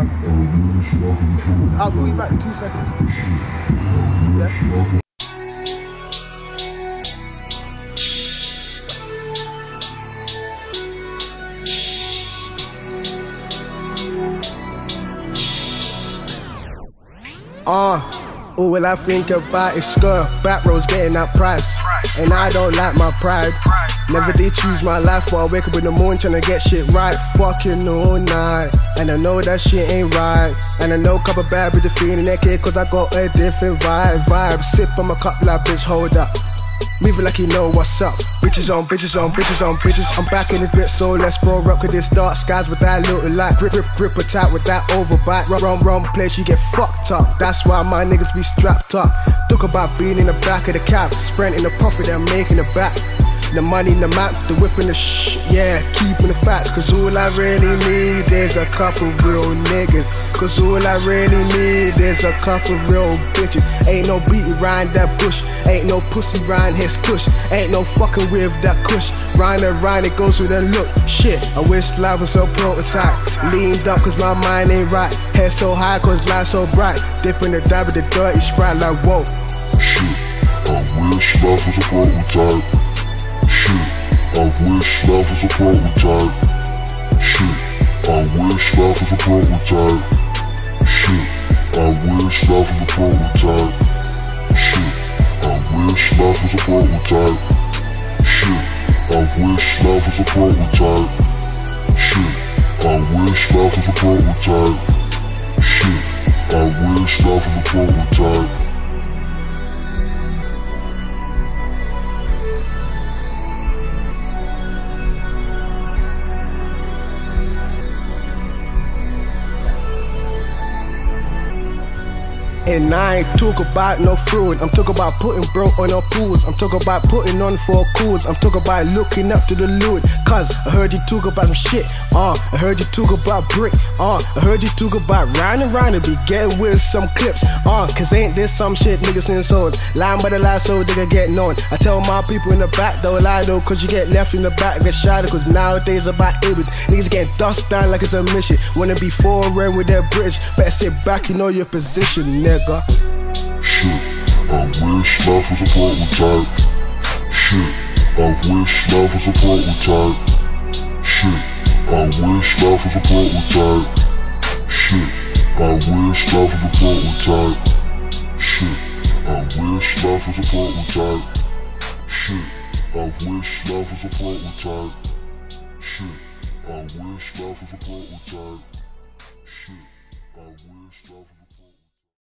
I'll call you back in two seconds. Yeah? Uh, all will I think about is skirt, back rows getting that price. And I don't like my pride. Never did choose my life, but I wake up in the morning trying to get shit right. Fucking all night. And I know that shit ain't right. And I know cup of bad with the feeling that kid, cause I got a different vibe. Vibe, sip on my cup like bitch, hold up. Moving like you know what's up. Bitches on, bitches on, bitches on, bitches. I'm back in this bit, so let's roll up. Cause this dark skies with that little light. Rip, rip, rip a with that overbite. Run, run, run, place, you get fucked up. That's why my niggas be strapped up. Talk about being in the back of the cab. Sprinting the profit and making the back. The money, the map, the whip and the shh, yeah, keeping the facts. Cause all I really need is a couple real niggas. Cause all I really need is a couple real bitches. Ain't no beating round that bush, ain't no pussy round here stush. Ain't no fucking with that cush. Round and round it goes with a look. Shit, I wish life was so prototype. Leaned up cause my mind ain't right. Head so high cause life so bright. Dipping the dab with the dirty sprite like whoa. Shit, I wish life was a prototype. Shit, I wish life was a prototype. Shit, I wish life was a prototype. Shit, I wish life was a prototype. Shit, I wish life was a prototype. Shit, I wish life was a prototype. Shit, I wish life was a prototype. Shit, I wish life was a prototype. And I ain't talk about no fraud. I'm talking about putting bro on our pools. I'm talking about putting on for cause. I'm talking about looking up to the Lord. Cause I heard you talk about some shit. Uh, I heard you talk about brick. Uh, I heard you talk about round and round and be getting with some clips. Uh, cause ain't this some shit niggas in souls. Lying by the lie so they can get known. I tell my people in the back don't lie though. Cause you get left in the back and get shot. Cause nowadays about it Niggas getting dust down like it's a mission. Wanna be foreign with their bridge. Better sit back, and know your position, nigga nigga. Shit, I wish life was a prototype. Shit, I wish life was a prototype. Shit, I wish life was a prototype. Shit, I wish life was a prototype. Shit, I wish life was a prototype. Shit, I wish life was a prototype. Shit, I wish life was a prototype. Shit, I wish life was